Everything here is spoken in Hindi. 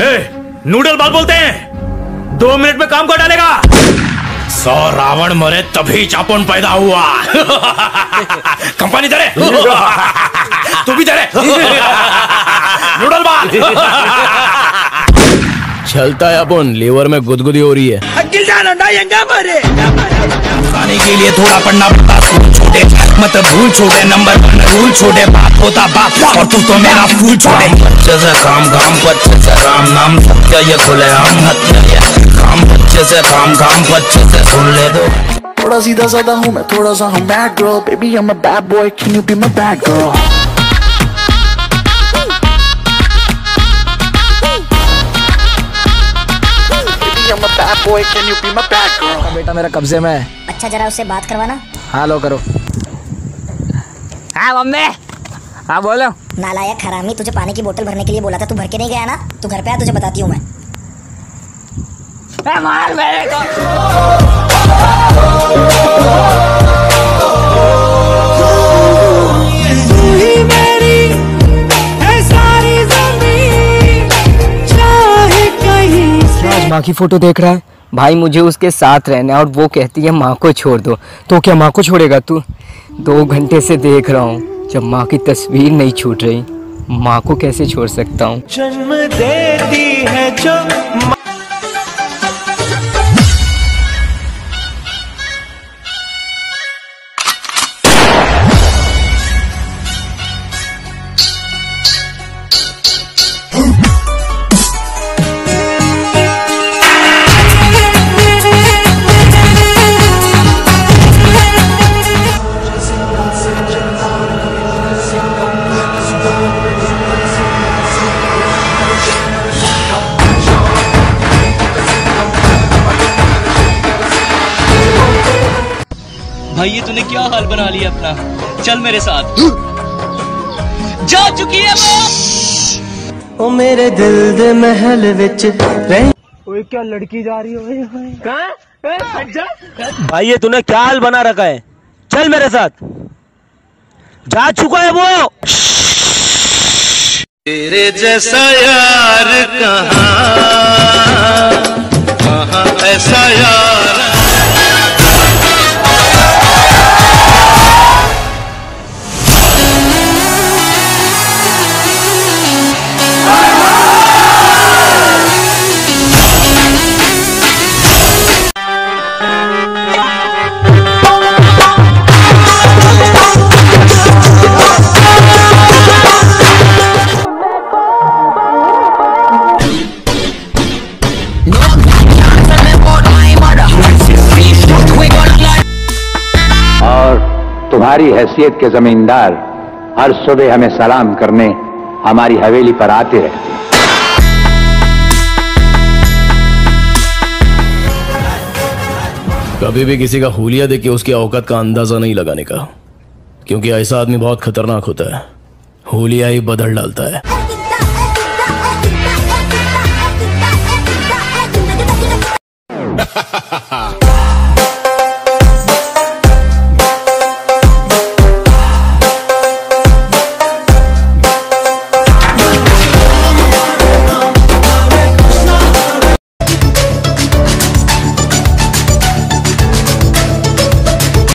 ए, नूडल बाल बोलते हैं। दो मिनट में काम कर डालेगा। सौ रावण मरे तभी चापन पैदा हुआ। कंपनी धरे तू भी दे नूडल बाल चलता है अपन। लीवर में गुदगुदी हो रही है। खाने के लिए थोड़ा पढ़ना पड़ता स्कूल छोटे मत भूल छोटे नंबर वन रूल छोटे बाप होता बाप और तू तो मेरा फूल छोटे बच्चे से काम काम बच्चे से राम नाम सत्य ये खुले हम हत्या ये काम। बच्चे से काम काम बच्चे से सुन ले दो। थोड़ा सीधा साधा हूँ मैं थोड़ा सा हूँ bad girl Baby I'm a bad boy can you be my bad girl? Baby I'm can you be my you be my bad girl? बेटा मेरा कब्जे में है। अच्छा जरा उससे बात करवाना। हाँ लो करो। हाँ मम्मी। हाँ बोलो। नालायक हरामी तुझे पानी की बोतल भरने के लिए बोला था तू भर के नहीं गया ना? तू घर पे आ तुझे बताती हूँ मैं। मार मेरे को। माँ की फ़ोटो देख रहा है? भाई, मुझे उसके साथ रहना है और वो कहती है, माँ को छोड़ दो। तो क्या माँ को छोड़ेगा तू? दो घंटे से देख रहा हूँ, जब माँ की तस्वीर नहीं छूट रही, माँ को कैसे छोड़ सकता हूँ? भाई ये तूने क्या हाल बना लिया अपना? चल मेरे साथ। जा चुकी है वो। ओ मेरे दिल दे महल विच ओए क्या लड़की जा रही रह भाई ये तूने क्या हाल बना रखा है? चल मेरे साथ। जा चुका है वो। तेरे जैसा यार कहाँ? तुम्हारी हैसियत के जमींदार हर सुबह हमें सलाम करने हमारी हवेली पर आते रहते हैं। कभी भी किसी का हुलिया देख के उसकी औकात का अंदाज़ा नहीं लगाने का। क्योंकि ऐसा आदमी बहुत खतरनाक होता है। हुलिया ही बदल डालता है। Ha